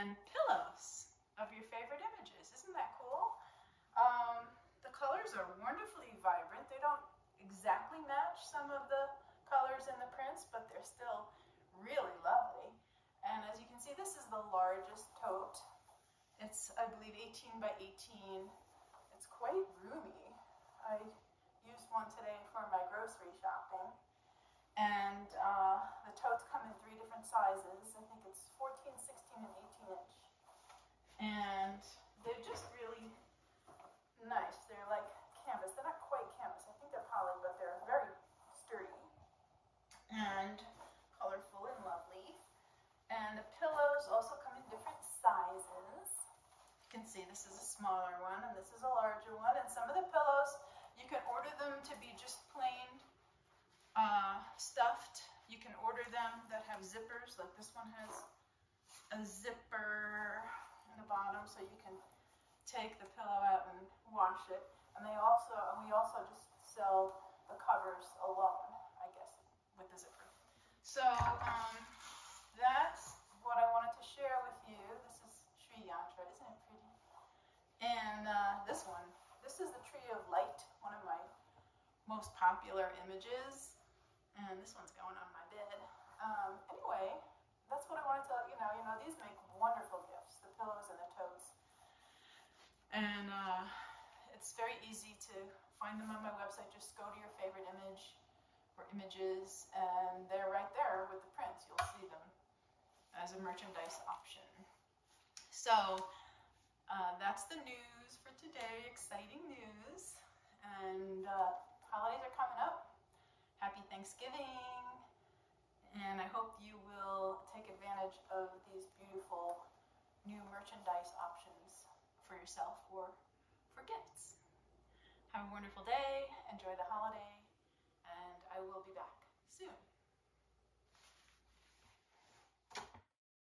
and pillows of your favorite images. Isn't that cool? Um, the colors are wonderfully vibrant. They don't exactly match some of the colors in the prints, but they're still really lovely. And as you can see, this is the largest tote. It's, I believe, 18 by 18. It's quite roomy. I used one today for my grocery shopping. And uh, the totes come in three different sizes. I think it's 14, 16, and 18 inch. And they're just really nice. They're like canvas. They're not quite canvas. I think they're poly, but they're very sturdy and colorful and lovely. And the pillows also come in different sizes. You can see this is a smaller one and this is a larger one. And some of the pillows, you can order them to be just plain uh, stuffed. You can order them that have zippers, like this one has a zipper in the bottom so you can take the pillow out and wash it. And they also, and we also just sell the covers alone, I guess, with the zipper. So um, that's what I wanted to share with you. This is Sri Yantra, isn't it pretty? And uh, this one, this is the Tree of Light, one of my most popular images. And this one's going on my bed. Um, anyway, that's what I wanted to you know. You know, these make wonderful gifts, the pillows and the totes. And uh, it's very easy to find them on my website. Just go to your favorite image images, and they're right there with the prints. You'll see them as a merchandise option. So uh, that's the news for today. Exciting news. And uh, holidays are coming up. Happy Thanksgiving. And I hope you will take advantage of these beautiful new merchandise options for yourself or for gifts. Have a wonderful day, enjoy the holiday, and